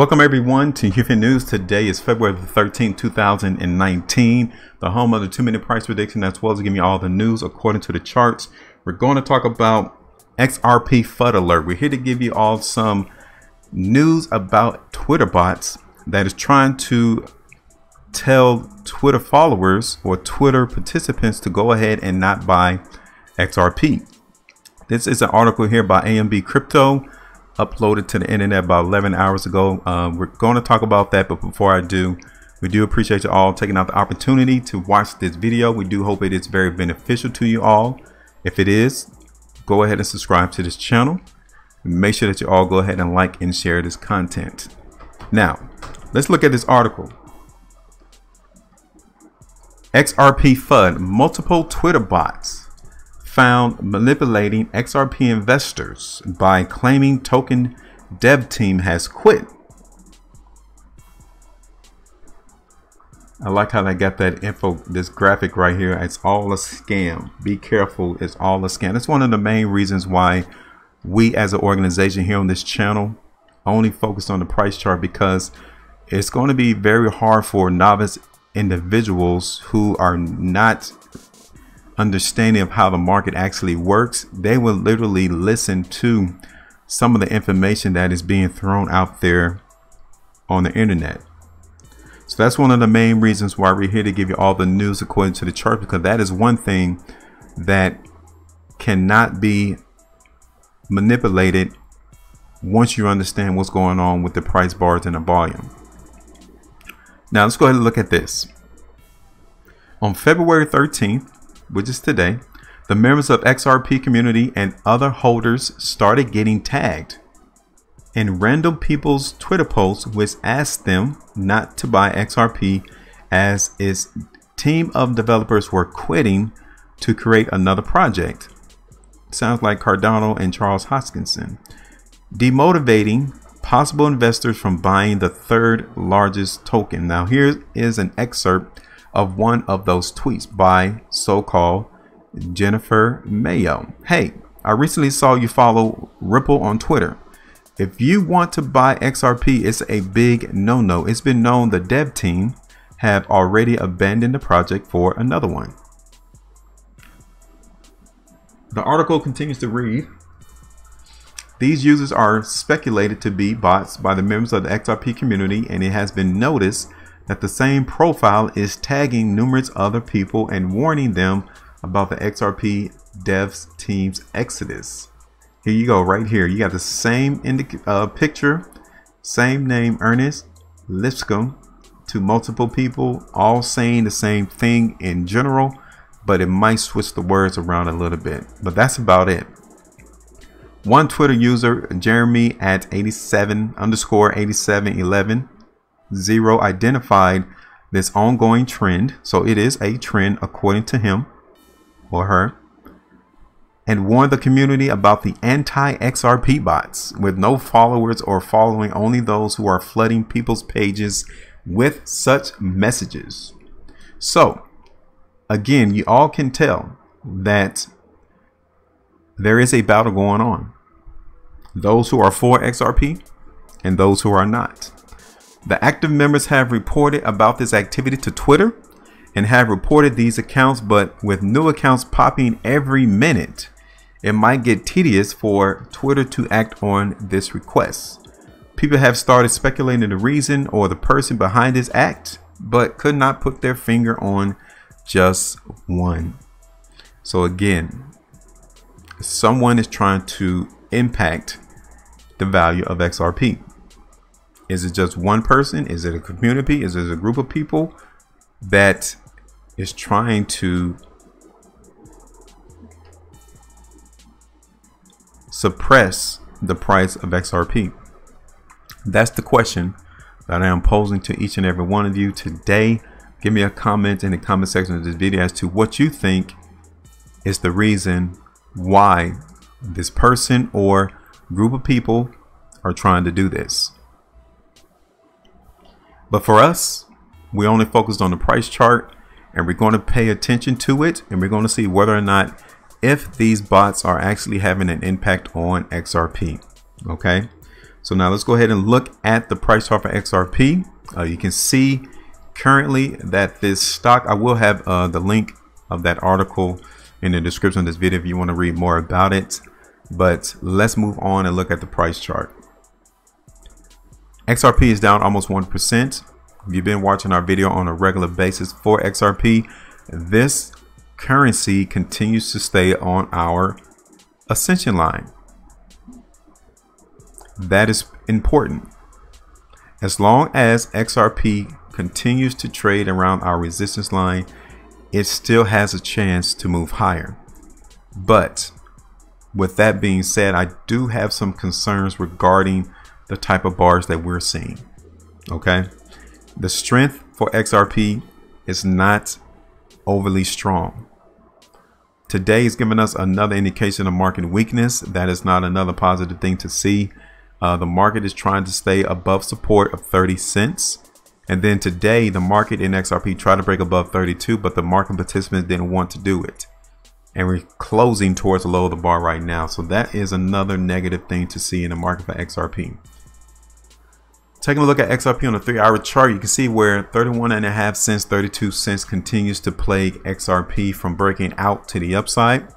Welcome everyone to HueFin News. Today is February the 13th, 2019, the home of the two minute price prediction as well as giving you all the news according to the charts. We're going to talk about XRP FUD alert. We're here to give you all some news about Twitter bots that is trying to tell Twitter followers or Twitter participants to go ahead and not buy XRP. This is an article here by AMB Crypto uploaded to the internet about 11 hours ago. Um, we're going to talk about that, but before I do, we do appreciate you all taking out the opportunity to watch this video. We do hope it is very beneficial to you all. If it is, go ahead and subscribe to this channel. Make sure that you all go ahead and like and share this content. Now, let's look at this article. XRP FUD, multiple Twitter bots found manipulating XRP investors by claiming token dev team has quit. I like how they got that info, this graphic right here. It's all a scam. Be careful. It's all a scam. That's one of the main reasons why we as an organization here on this channel only focus on the price chart because it's going to be very hard for novice individuals who are not understanding of how the market actually works, they will literally listen to some of the information that is being thrown out there on the internet. So that's one of the main reasons why we're here to give you all the news according to the chart, because that is one thing that cannot be manipulated once you understand what's going on with the price bars and the volume. Now let's go ahead and look at this. On February 13th, which is today, the members of XRP community and other holders started getting tagged in random people's Twitter posts which asked them not to buy XRP as its team of developers were quitting to create another project. Sounds like Cardano and Charles Hoskinson. Demotivating possible investors from buying the third largest token. Now here is an excerpt of one of those tweets by so-called Jennifer Mayo. Hey, I recently saw you follow Ripple on Twitter. If you want to buy XRP, it's a big no-no. It's been known the dev team have already abandoned the project for another one. The article continues to read, these users are speculated to be bots by the members of the XRP community and it has been noticed that the same profile is tagging numerous other people and warning them about the XRP devs team's exodus. Here you go, right here. You got the same uh, picture, same name, Ernest Lipscomb, to multiple people, all saying the same thing in general, but it might switch the words around a little bit. But that's about it. One Twitter user, Jeremy at 87 underscore 8711 Zero identified this ongoing trend. So it is a trend according to him or her. And warned the community about the anti XRP bots with no followers or following only those who are flooding people's pages with such messages. So, again, you all can tell that there is a battle going on. Those who are for XRP and those who are not. The active members have reported about this activity to Twitter and have reported these accounts, but with new accounts popping every minute, it might get tedious for Twitter to act on this request. People have started speculating the reason or the person behind this act, but could not put their finger on just one. So again, someone is trying to impact the value of XRP. Is it just one person? Is it a community? Is it a group of people that is trying to suppress the price of XRP? That's the question that I am posing to each and every one of you today. Give me a comment in the comment section of this video as to what you think is the reason why this person or group of people are trying to do this. But for us, we only focused on the price chart and we're going to pay attention to it and we're going to see whether or not if these bots are actually having an impact on XRP. Okay. So now let's go ahead and look at the price chart for XRP. Uh, you can see currently that this stock, I will have uh, the link of that article in the description of this video if you want to read more about it. But let's move on and look at the price chart. XRP is down almost 1%. If you've been watching our video on a regular basis for XRP, this currency continues to stay on our ascension line. That is important. As long as XRP continues to trade around our resistance line, it still has a chance to move higher. But with that being said, I do have some concerns regarding the type of bars that we're seeing. Okay. The strength for XRP is not overly strong. Today is giving us another indication of market weakness. That is not another positive thing to see. Uh, the market is trying to stay above support of 30 cents. And then today, the market in XRP tried to break above 32, but the market participants didn't want to do it. And we're closing towards the low of the bar right now. So that is another negative thing to see in the market for XRP. Taking a look at XRP on a three hour chart, you can see where 31 and a half cents, 32 cents continues to plague XRP from breaking out to the upside.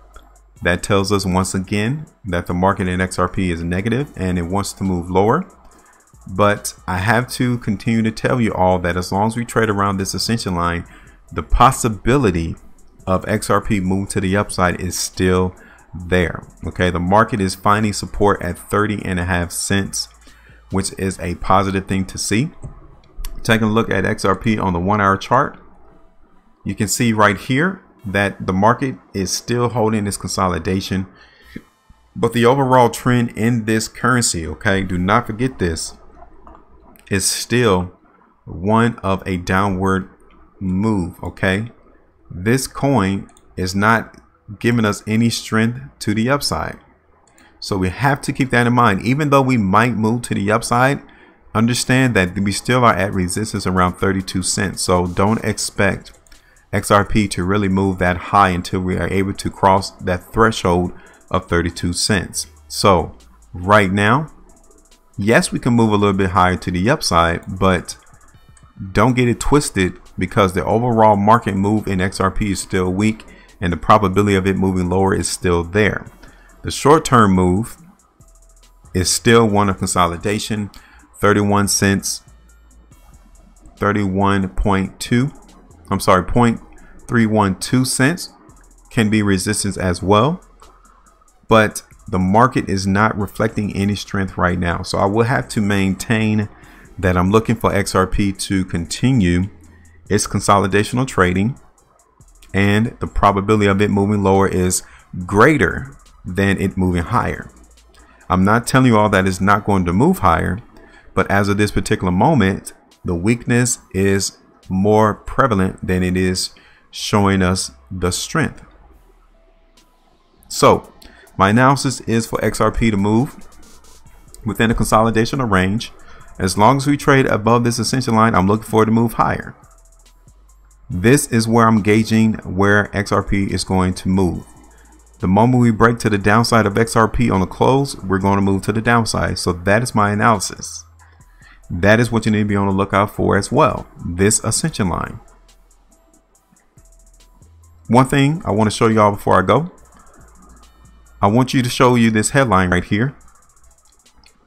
That tells us once again that the market in XRP is negative and it wants to move lower. But I have to continue to tell you all that as long as we trade around this ascension line, the possibility of XRP move to the upside is still there. Okay, the market is finding support at 30 and a half cents which is a positive thing to see. Taking a look at XRP on the one hour chart, you can see right here that the market is still holding this consolidation. But the overall trend in this currency, okay, do not forget this, is still one of a downward move, okay? This coin is not giving us any strength to the upside. So we have to keep that in mind. Even though we might move to the upside, understand that we still are at resistance around 32 cents. So don't expect XRP to really move that high until we are able to cross that threshold of 32 cents. So right now, yes, we can move a little bit higher to the upside, but don't get it twisted because the overall market move in XRP is still weak and the probability of it moving lower is still there. The short term move is still one of consolidation, 31 cents, 31.2. I'm sorry, 0.312 cents can be resistance as well. But the market is not reflecting any strength right now. So I will have to maintain that I'm looking for XRP to continue its consolidational trading and the probability of it moving lower is greater than it moving higher. I'm not telling you all that it's not going to move higher, but as of this particular moment, the weakness is more prevalent than it is showing us the strength. So my analysis is for XRP to move within a consolidation of range. As long as we trade above this ascension line, I'm looking for it to move higher. This is where I'm gauging where XRP is going to move. The moment we break to the downside of XRP on the close, we're going to move to the downside. So that is my analysis. That is what you need to be on the lookout for as well. This ascension line. One thing I want to show y'all before I go. I want you to show you this headline right here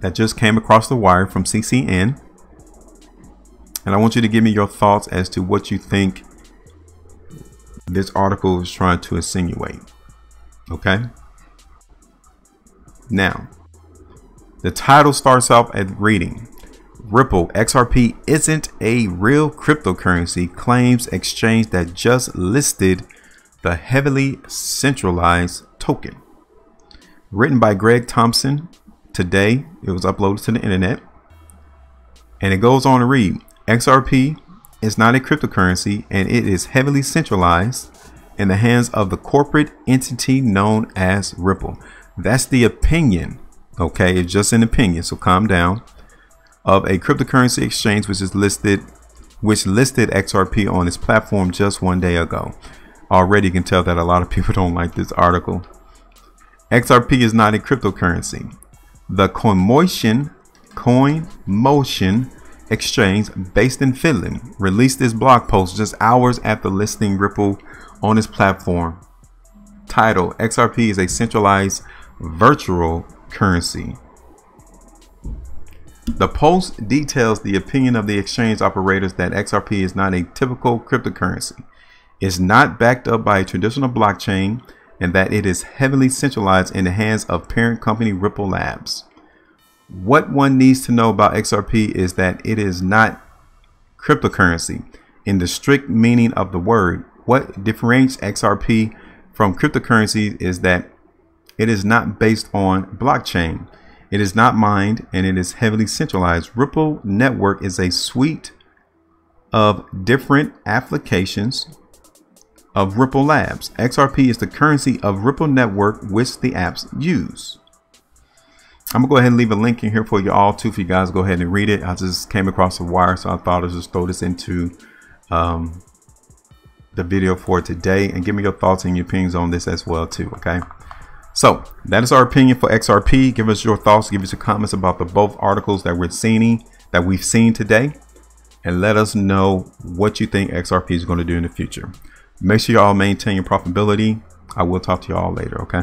that just came across the wire from CCN. And I want you to give me your thoughts as to what you think this article is trying to insinuate. Okay. Now, the title starts off at reading Ripple XRP isn't a real cryptocurrency, claims exchange that just listed the heavily centralized token. Written by Greg Thompson. Today, it was uploaded to the internet. And it goes on to read XRP is not a cryptocurrency and it is heavily centralized in the hands of the corporate entity known as Ripple. That's the opinion, okay? It's just an opinion, so calm down. Of a cryptocurrency exchange which is listed, which listed XRP on its platform just one day ago. Already you can tell that a lot of people don't like this article. XRP is not a cryptocurrency. The CoinMotion Coin Motion Exchange based in Finland released this blog post just hours after listing Ripple on its platform. Title XRP is a centralized virtual currency. The post details the opinion of the exchange operators that XRP is not a typical cryptocurrency, is not backed up by a traditional blockchain, and that it is heavily centralized in the hands of parent company Ripple Labs. What one needs to know about XRP is that it is not cryptocurrency in the strict meaning of the word. What differentiates XRP from cryptocurrency is that it is not based on blockchain. It is not mined and it is heavily centralized. Ripple Network is a suite of different applications of Ripple Labs. XRP is the currency of Ripple Network which the apps use. I'm gonna go ahead and leave a link in here for you all too. If you guys go ahead and read it, I just came across the wire, so I thought I'd just throw this into um, the video for today and give me your thoughts and your opinions on this as well too. Okay. So that is our opinion for XRP. Give us your thoughts. Give us your comments about the both articles that we're seeing that we've seen today, and let us know what you think XRP is going to do in the future. Make sure y'all maintain your profitability. I will talk to y'all later. Okay.